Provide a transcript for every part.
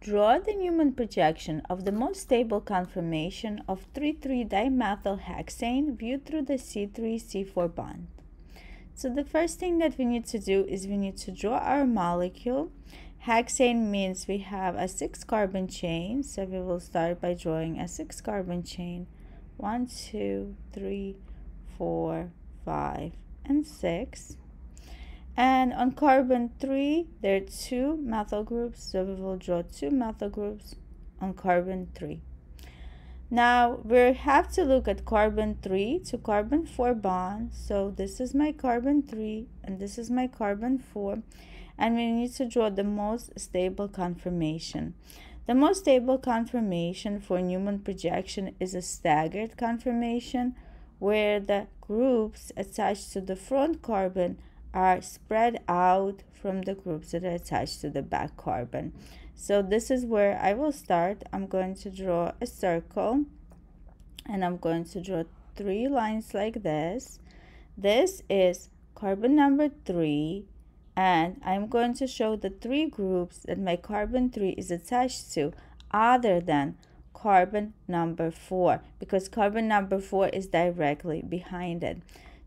Draw the Newman projection of the most stable conformation of 3,3-dimethylhexane viewed through the C3-C4 bond. So the first thing that we need to do is we need to draw our molecule. Hexane means we have a six carbon chain. So we will start by drawing a six carbon chain. One, two, three, four, five, and six. And on carbon 3, there are two methyl groups, so we will draw two methyl groups on carbon 3. Now, we have to look at carbon 3 to carbon 4 bond. So this is my carbon 3 and this is my carbon 4. And we need to draw the most stable conformation. The most stable conformation for Newman projection is a staggered conformation where the groups attached to the front carbon are spread out from the groups that are attached to the back carbon. So this is where I will start. I'm going to draw a circle and I'm going to draw three lines like this. This is carbon number three and I'm going to show the three groups that my carbon 3 is attached to other than carbon number 4 because carbon number 4 is directly behind it.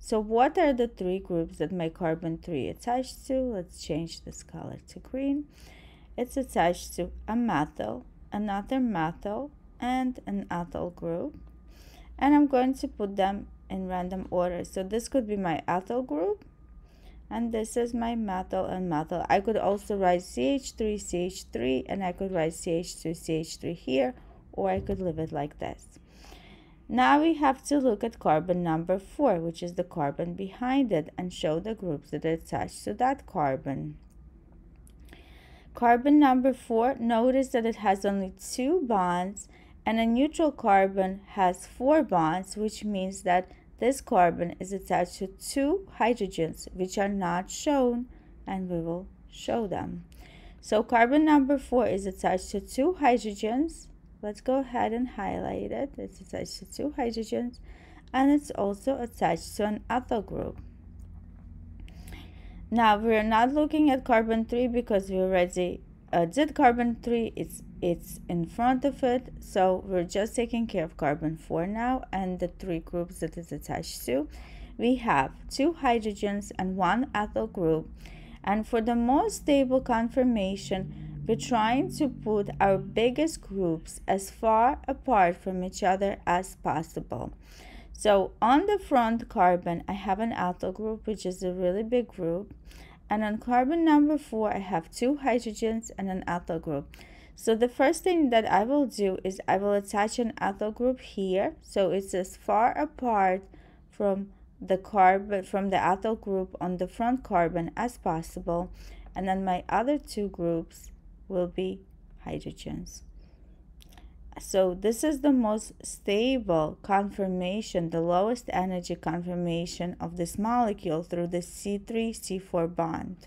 So what are the three groups that my carbon 3 attached to? Let's change this color to green. It's attached to a methyl, another methyl, and an ethyl group. And I'm going to put them in random order. So this could be my ethyl group. And this is my methyl and methyl. I could also write CH3, CH3, and I could write CH2, CH3 here, or I could leave it like this. Now we have to look at carbon number 4, which is the carbon behind it, and show the groups that are attached to that carbon. Carbon number 4, notice that it has only two bonds, and a neutral carbon has four bonds, which means that this carbon is attached to two hydrogens, which are not shown, and we will show them. So carbon number 4 is attached to two hydrogens, Let's go ahead and highlight it. It's attached to two hydrogens and it's also attached to an ethyl group. Now we're not looking at carbon 3 because we already uh, did carbon 3. It's, it's in front of it. So we're just taking care of carbon 4 now and the three groups that it's attached to. We have two hydrogens and one ethyl group. And for the most stable conformation, we're trying to put our biggest groups as far apart from each other as possible. So on the front carbon, I have an ethyl group, which is a really big group. And on carbon number four, I have two hydrogens and an ethyl group. So the first thing that I will do is I will attach an ethyl group here. So it's as far apart from the carbon, from the ethyl group on the front carbon as possible. And then my other two groups will be hydrogens. So this is the most stable conformation, the lowest energy conformation of this molecule through the C3-C4 bond.